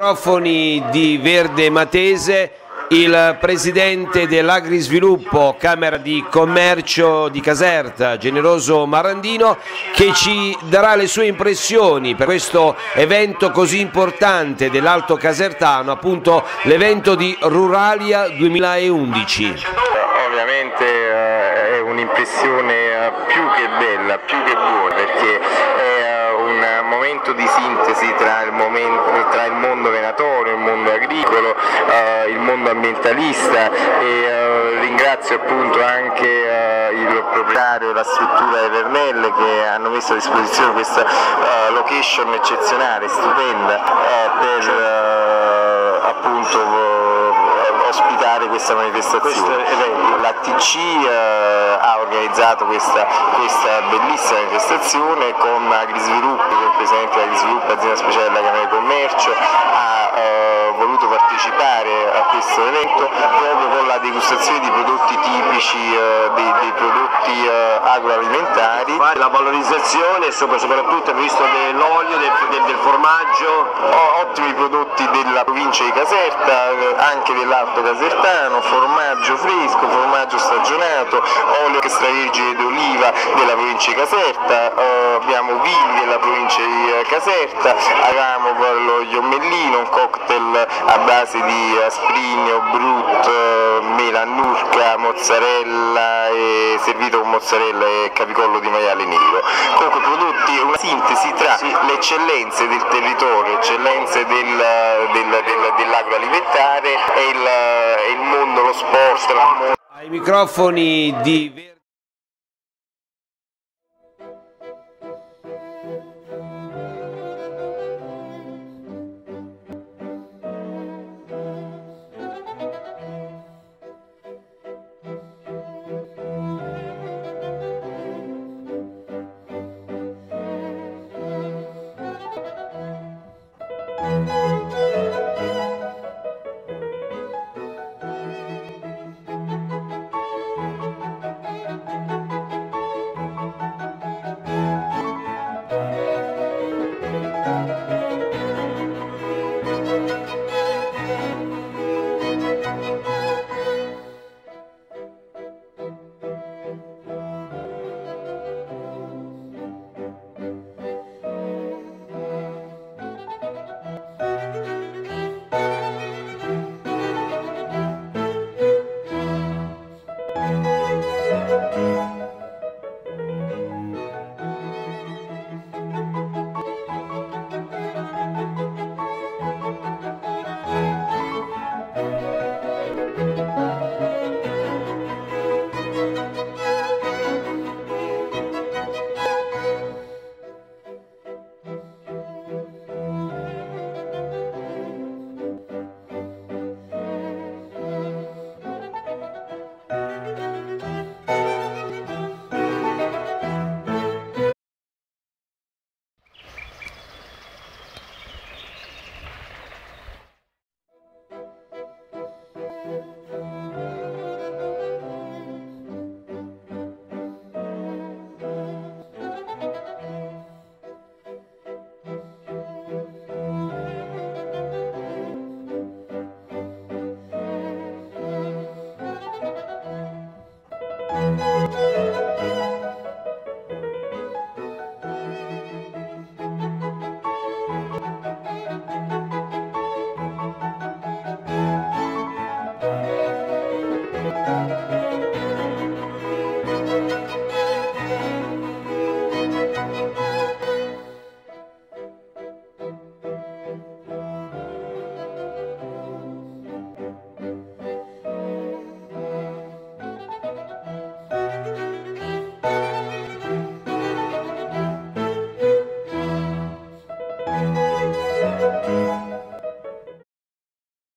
Microfoni di Verde Matese, il presidente dell'Agrisviluppo, Camera di Commercio di Caserta, Generoso Marandino, che ci darà le sue impressioni per questo evento così importante dell'Alto Casertano, appunto l'evento di Ruralia 2011. Ovviamente eh, è un'impressione eh, più che bella, più che buona, perché è eh, un momento di sintesi tra il, momento, tra il mondo venatorio, il mondo agricolo, eh, il mondo ambientalista e eh, ringrazio appunto anche eh, il proprietario e la struttura di Vernelle che hanno messo a disposizione questa eh, location eccezionale, stupenda per appunto ospitare questa manifestazione. La TC eh, ha organizzato questa, questa, bellissima manifestazione con Agrisviluppo, che è il presidente di Agrisviluppo, azienda speciale della Camera di Commercio, ha eh, voluto partecipare a questo evento proprio con la degustazione di prodotti tipici, eh, dei, dei, prodotti eh, agroalimentari. La valorizzazione soprattutto visto dell'olio, del, del, del formaggio. Ottimi prodotti della provincia di Caserta, eh, anche dell'Alto casertano, formaggio fresco, formaggio stagionato, olio extravergine d'oliva della provincia di Caserta, eh, abbiamo vini della provincia di eh, Caserta, abbiamo lo iommellino, un cocktail a base di asprigno, eh, melanurca, mozzarella e servito con mozzarella e capicollo di maiale nero. Comunque prodotti, una sintesi tra le eccellenze del territorio, le eccellenze del, del, del, dell'agroalimentare e il il mondo, lo sport. Ai microfoni di